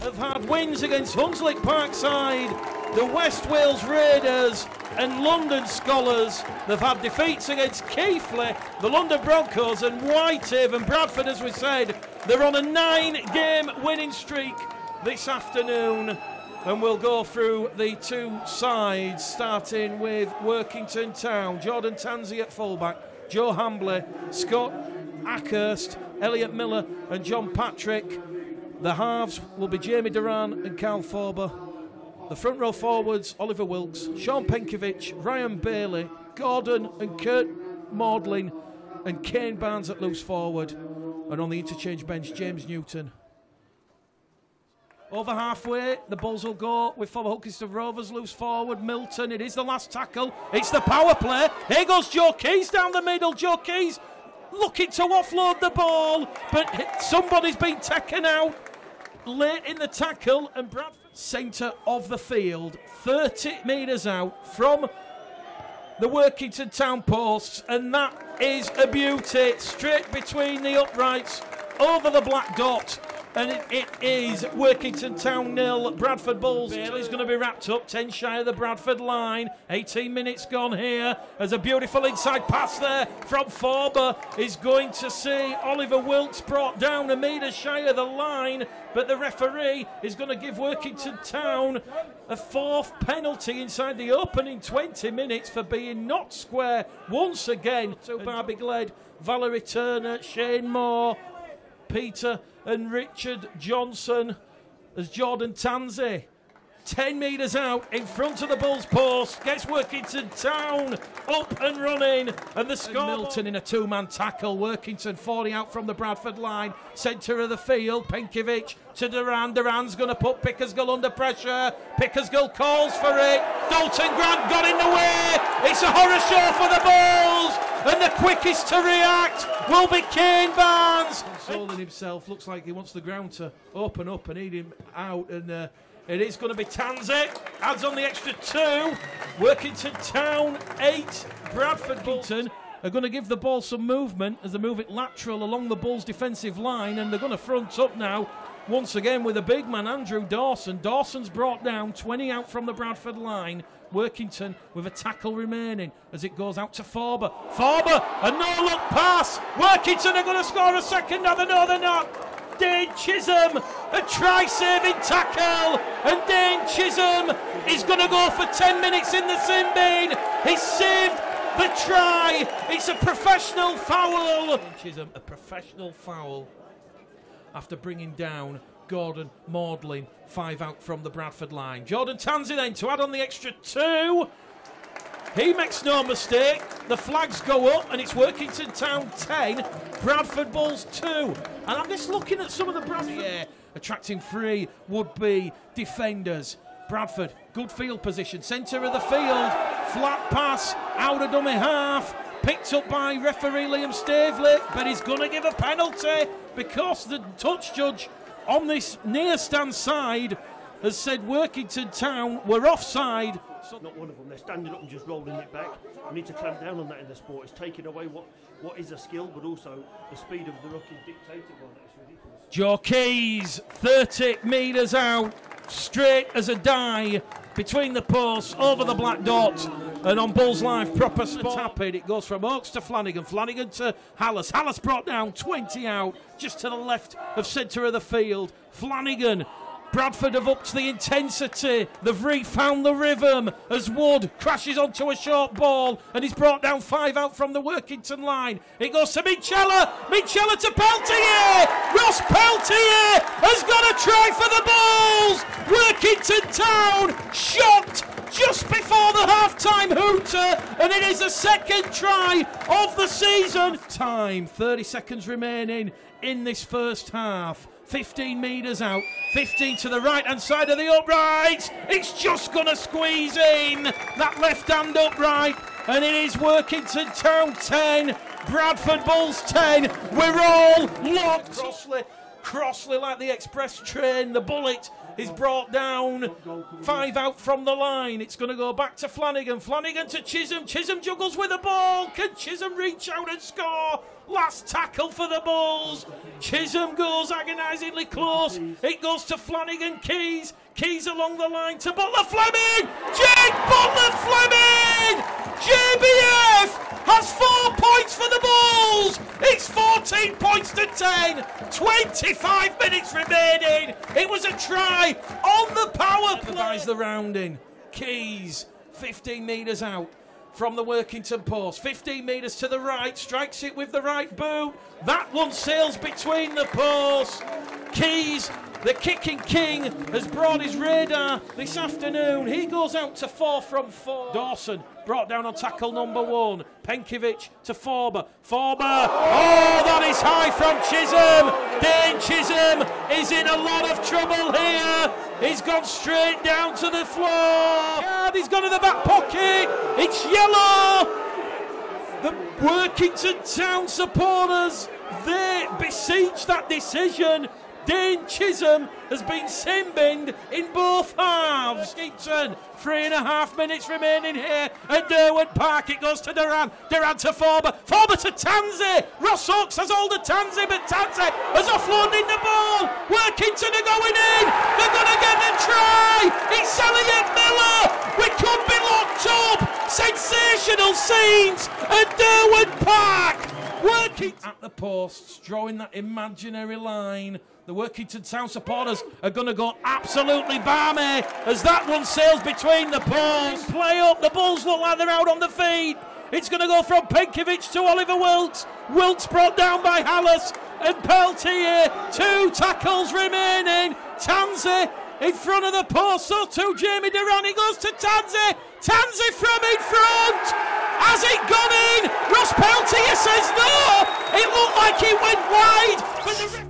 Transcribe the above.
have had wins against Hunslet Parkside, the West Wales Raiders, and London Skolars. They've had defeats against Keighley, the London Broncos, and Whitehaven. Bradford, as we said, they're on a nine game winning streak this afternoon. And we'll go through the two sides, starting with Workington Town. Jordan Tansey at fullback, Joe Hambley, Scott Ackhurst, Elliot Miller, and John Patrick. The halves will be Jamie Doran and Carl Forber. The front row forwards, Oliver Wilkes, Sean Penkywicz, Ryan Bailey, Gordon and Kurt Maudlin, and Kane Barnes at loose forward. And on the interchange bench, James Newton. Over halfway, the Bulls will go with former Hull Kingston Rovers loose forward. Milton, it is the last tackle. It's the power play. Here goes Joe Keyes down the middle. Joe Keyes looking to offload the ball, but somebody's been taken out late in the tackle. And Bradford, centre of the field, 30 metres out from the Workington Town posts, and that is a beauty. Straight between the uprights, over the black dot and it, it is Workington Town nil, Bradford Bulls. Bailey's going to be wrapped up, 10 shy of the Bradford line. 18 minutes gone here. There's a beautiful inside pass there from Forber. Is going to see Oliver Wilkes brought down a metre shy of the line, but the referee is going to give Workington Town a fourth penalty inside the opening 20 minutes for being not square once again. So Barbie Gled, Valerie Turner, Shane Moore, Peter and Richard Johnson as Jordan Tansey. 10 metres out in front of the Bulls post. Gets Workington Town up and running. And the score. Milton in a two man tackle. Workington 40 out from the Bradford line. Centre of the field. Penkywicz to Doran. Doran's going to put Pickersgill under pressure. Pickersgill calls for it. Dalton Grant got in the way. It's a horror show for the Bulls. And the quickest to react will be Kane Barnes. Consoling himself. Looks like he wants the ground to open up and eat him out. And uh, it is going to be Tansey. Adds on the extra two. Workington Town, eight. Bradford Bolton are going to give the ball some movement as they move it lateral along the Bulls' defensive line. And they're going to front up now once again with a big man, Andrew Dawson. Dawson's brought down 20 out from the Bradford line. Workington with a tackle remaining as it goes out to Forber. Forber, a no look pass. Workington are going to score a second. No, no, they're not. Dane Chisholm, a try saving tackle. And Dane Chisholm is going to go for 10 minutes in the sin bin. He's saved the try. It's a professional foul. Chisholm, a professional foul after bringing down Gordon Maudlin, five out from the Bradford line. Jordan Tansey then to add on the extra two. He makes no mistake. The flags go up and it's Workington Town 10, Bradford Bulls 2. And I'm just looking at some of the Bradford. Yeah, attracting three would be defenders. Bradford, good field position, centre of the field, flat pass, out of dummy half, picked up by referee Liam Staveley, but he's going to give a penalty because the touch judge on this near stand side has said Workington Town were offside. Not one of them. They're standing up and just rolling it back. We need to clamp down on that in the sport. It's taking away what, what is a skill, but also the speed of the ruck is dictated by that. It's ridiculous. Joe Keyes, 30 metres out, straight as a die between the posts, over the black dot. And on Bulls Live, proper spot. Tap it. It goes from Oakes to Flanagan. Flanagan to Hallas. Hallas brought down 20 out, just to the left of centre of the field. Flanagan Bradford have upped the intensity. They've refound the rhythm as Wood crashes onto a short ball and he's brought down five out from the Workington line. It goes to Minchella. Minchella to Peltier. Ross Peltier has got a try for the Bulls. Workington Town shocked just before the half-time hooter, and it is the second try of the season. Time, 30 seconds remaining in this first half. 15 metres out, 15 to the right hand side of the upright. It's just going to squeeze in that left hand upright, and it is Workington Town 10, Bradford Bulls 10. We're all locked. Crossley, Crossley like the express train. The bullet is brought down. Five out from the line. It's going to go back to Flanagan. Flanagan to Chisholm. Chisholm juggles with the ball. Can Chisholm reach out and score? Last tackle for the Bulls. Chisholm goes agonisingly close. It goes to Flanagan Keyes. Keyes along the line to Butler Fleming. Jake Butler Fleming. JBF has four points for the Bulls. It's 14 points to 10. 25 minutes remaining. It was a try on the power play. the rounding. Keyes 15 metres out from the Workington post. 15 metres to the right, strikes it with the right boot. That one sails between the posts. Keyes, the kicking king, has brought his radar this afternoon. He goes out to four from four. Dawson brought down on tackle number one. Penkywicz to Forber. Forber, oh, that is high from Chisholm. Dane Chisholm is in a lot of trouble here. He's gone straight down to the floor. He's gone to the back pocket. It's yellow. The Workington Town supporters, they besiege that decision. Dane Chisholm has been sin binned in both halves. Keaton, three and a half minutes remaining here at Derwent Park. It goes to Doran. Doran to Forber. Forber to Tansey. Ross Oakes has all the Tansey, but Tansey has offloaded the ball. Workington are going in. They're going to get the try. It's Elliot Miller. We could be locked up. Sensational scenes at Derwent Park. Working at the posts, drawing that imaginary line. The Workington Town supporters are going to go absolutely balmy as that one sails between the poles. Play up, the Bulls look like they're out on the feed. It's going to go from Penkywicz to Oliver Wilkes. Wilkes brought down by Hallas and Peltier. Two tackles remaining. Tansey in front of the post, so too Jamie Doran. He goes to Tansey. Tansey from in front. Has it gone in? Ross Peltier says no. It looked like it went wide,